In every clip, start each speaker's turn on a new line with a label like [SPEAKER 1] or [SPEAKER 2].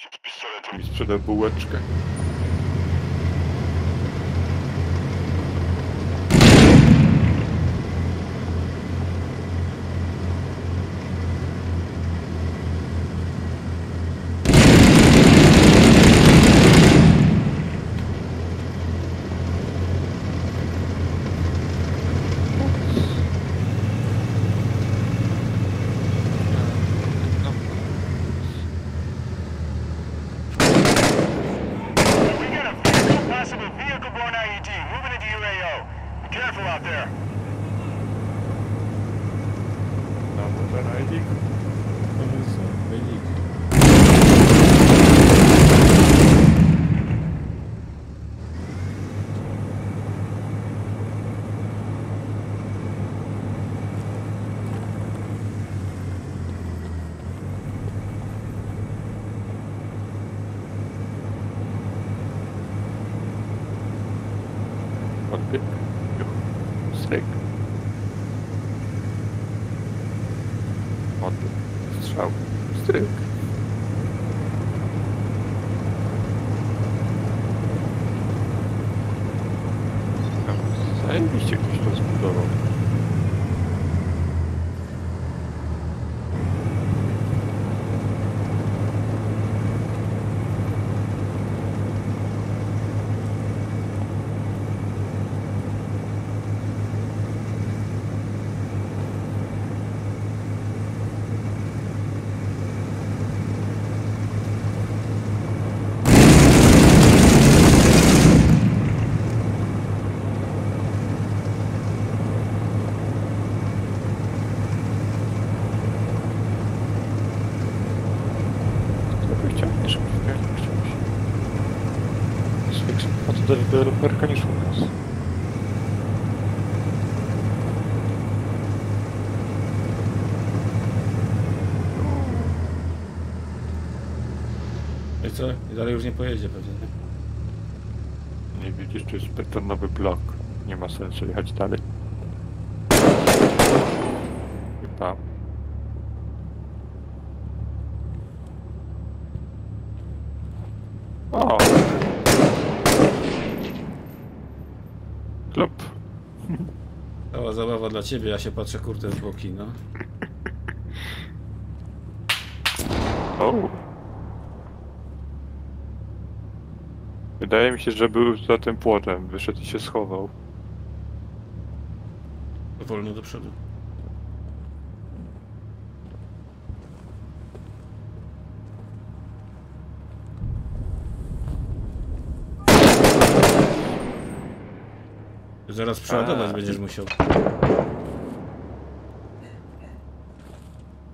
[SPEAKER 1] Z pistoletem mi sprzedał bułeczkę. Stryk. Odbyt. Strzał. Stryk. Tam Zajebiście ktoś to zbudował. Co by chciał? Nie szybko chciałeś. Jest A to deweloperka niż u nas.
[SPEAKER 2] I co? I dalej już nie pojedzie pewnie, nie?
[SPEAKER 1] Nie widzisz, to jest betonowy blok. Nie ma sensu jechać dalej. Chyba. O! Klub.
[SPEAKER 2] Cała zabawa dla ciebie, ja się patrzę kurde w boki, no.
[SPEAKER 1] O! Wydaje mi się, że był za tym płotem. Wyszedł i się schował.
[SPEAKER 2] Wolno do przodu. Zaraz przeładować będziesz musiał.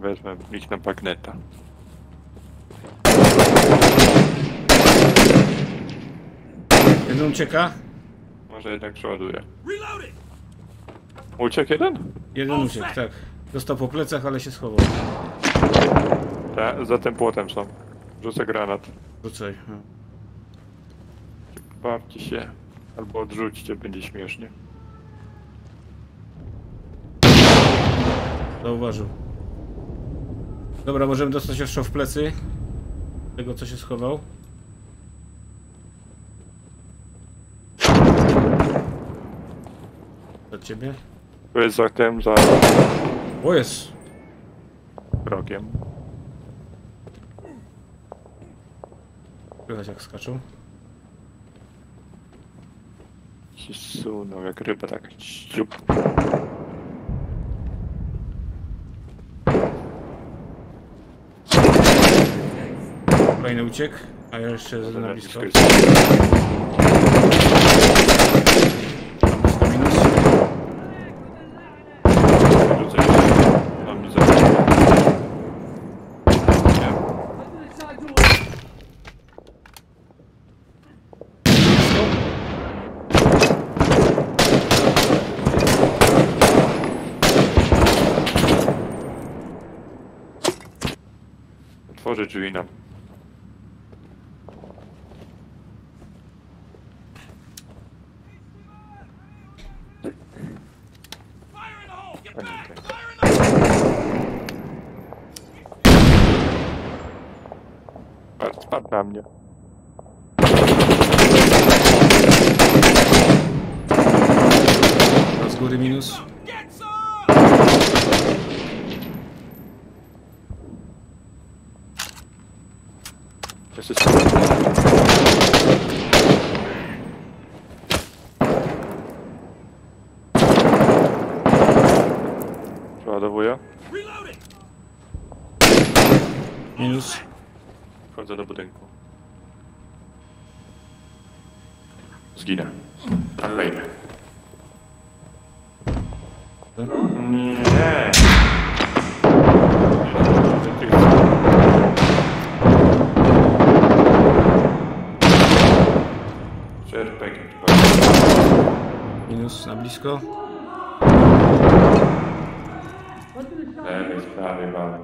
[SPEAKER 1] Wezmę ich na bagneta.
[SPEAKER 2] Jeden ucieka?
[SPEAKER 1] Może jednak przeładuję. Uciekł jeden?
[SPEAKER 2] Jeden uciekł, tak. Dostał po plecach, ale się schował.
[SPEAKER 1] Ta, za tym płotem są. Rzucę granat.
[SPEAKER 2] Rzucaj. no.
[SPEAKER 1] Bawcie się. Albo odrzućcie, będzie śmiesznie.
[SPEAKER 2] Zauważył. Dobra, możemy dostać jeszcze w plecy. Tego, co się schował. Do ciebie.
[SPEAKER 1] To jest za tym, za
[SPEAKER 2] O jest!
[SPEAKER 1] rogiem.
[SPEAKER 2] Słychać jak skaczą.
[SPEAKER 1] Się sunął jak ryba, tak ściup.
[SPEAKER 2] Kolejny uciek, a ja jeszcze na blisko.
[SPEAKER 1] jest.
[SPEAKER 2] Tam jest to minus.
[SPEAKER 1] Rzucę jeszcze. Mam mi za... Nie. Otworzy drzwi nam. Patrz. Spadł na mnie.
[SPEAKER 2] Z góry minus.
[SPEAKER 1] Jesteś Przeładowuję.
[SPEAKER 2] Minus.
[SPEAKER 1] Wchodzę do budynku. Zginę. Kolejny. Nie.
[SPEAKER 2] Minus na blisko.
[SPEAKER 1] Lewej, z prawej mamy.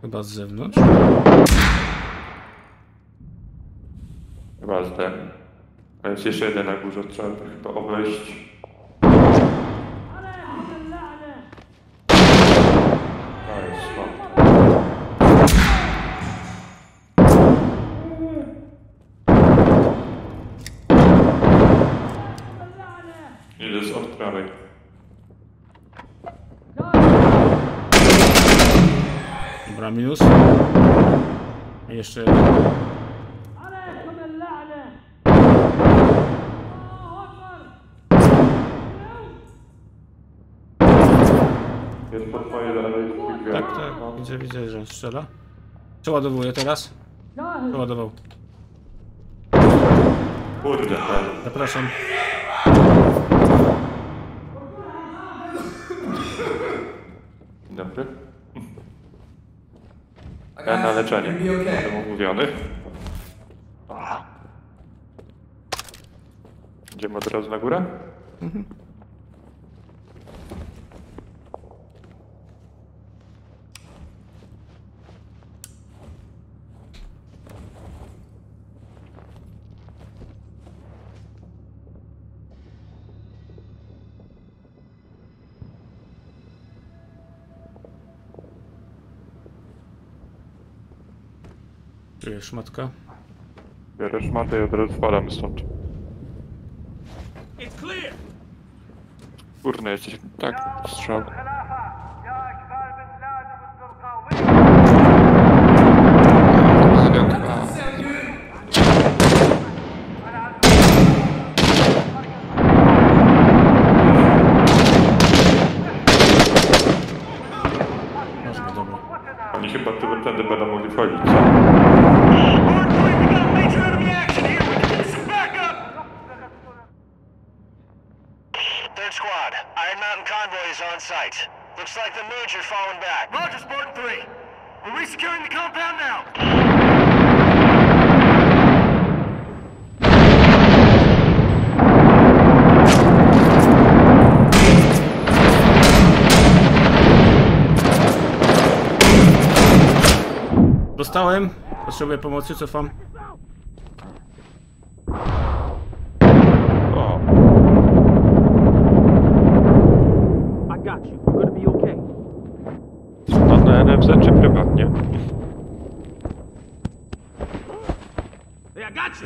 [SPEAKER 2] Chyba z zewnątrz.
[SPEAKER 1] Chyba z ten. Jest jeszcze jeden na górze, trzeba to chyba obejść. Jest od prawej.
[SPEAKER 2] Dobra, minus. I jeszcze jeden.
[SPEAKER 1] Jest po twojej lewej.
[SPEAKER 2] Tak, tak. Widzę, widzę, że strzela. Przeładowuję teraz. Przeładował.
[SPEAKER 1] Kurde. Tak.
[SPEAKER 2] Zapraszam.
[SPEAKER 1] Dobry. Ja na leczenie. Jestem umówiony. Ah. Idziemy od razu na górę?
[SPEAKER 2] Tu jest szmatka.
[SPEAKER 1] Biorę szmatę i od razu spadamy stąd. Kurne, jesteś tak strzał. Oni chyba tędy będą mogli chodzić, co?
[SPEAKER 3] The falling back. Roger, Spartan 3. We're resecuring the compound now.
[SPEAKER 2] Dostałem. Potrzebuję pomocy, cofam.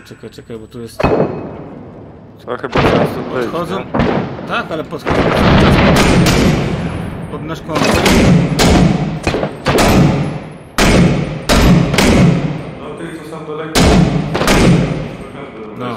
[SPEAKER 4] You.
[SPEAKER 2] Czekaj, czekaj, bo tu jest...
[SPEAKER 1] To chyba zaraz to wejść,
[SPEAKER 2] Chodzą...
[SPEAKER 1] nie?
[SPEAKER 2] Tak, ale podchodzą cały czas pod- pod nasz konwój.
[SPEAKER 1] No tych, co są daleko.
[SPEAKER 2] No.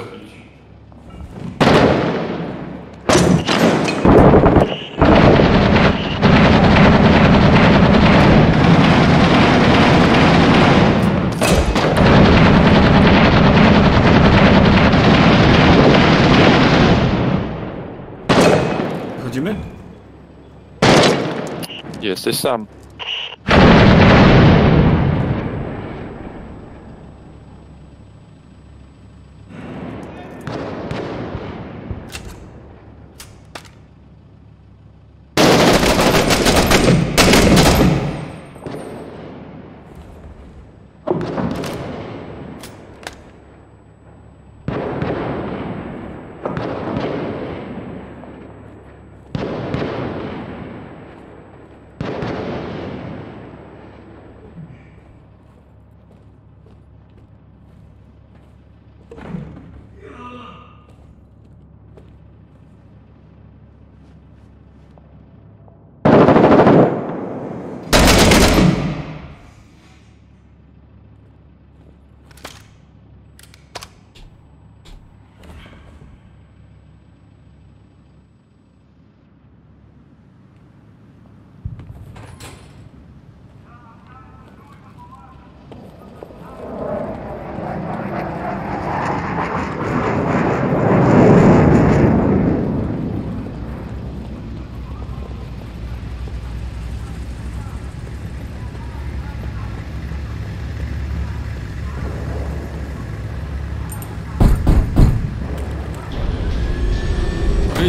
[SPEAKER 2] Chodzimy?
[SPEAKER 1] Jesteś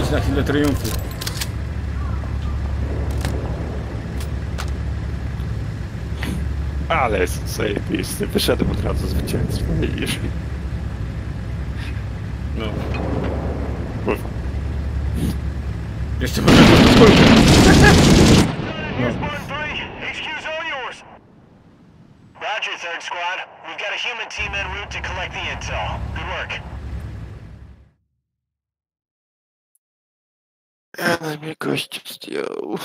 [SPEAKER 1] sam.
[SPEAKER 2] na chwilę triumfu.
[SPEAKER 1] Ale jest zajebisty. Wyszedłem od razu zwycięstwo. Widzisz?
[SPEAKER 2] No.
[SPEAKER 1] Kurwa.
[SPEAKER 2] Jeszcze może podkulkę.
[SPEAKER 3] Here's Spartan 3. HQ's all yours. Roger, third squad. We've got a human team en route to collect the intel. Good work.
[SPEAKER 1] Ale mnie gość zdjął.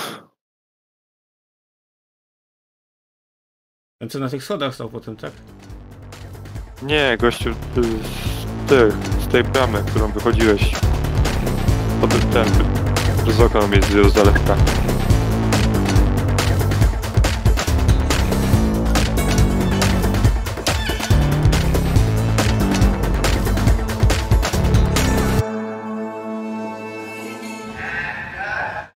[SPEAKER 2] A co na tych schodach stał potem, tak?
[SPEAKER 1] Nie, gościu y, z, tych, z tej bramy, którą wychodziłeś. Potem ten, przez okno mnie zdjął z daleka.